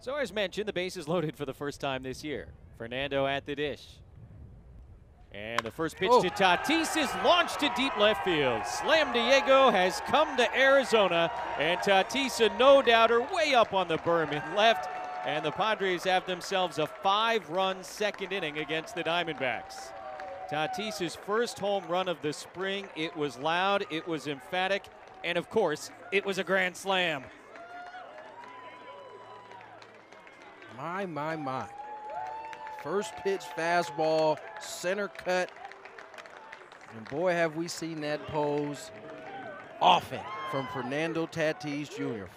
So as mentioned, the base is loaded for the first time this year. Fernando at the dish. And the first pitch Oh. to Tatis is launched to deep left field. Slam Diego has come to Arizona, and Tatis, a no doubter, way up on the berm in left. And the Padres have themselves a five run second inning against the Diamondbacks. Tatis's first home run of the spring. It was loud, it was emphatic, and of course, it was a grand slam. My, my, my. First pitch fastball, center cut. And boy, have we seen that pose often from Fernando Tatis Jr.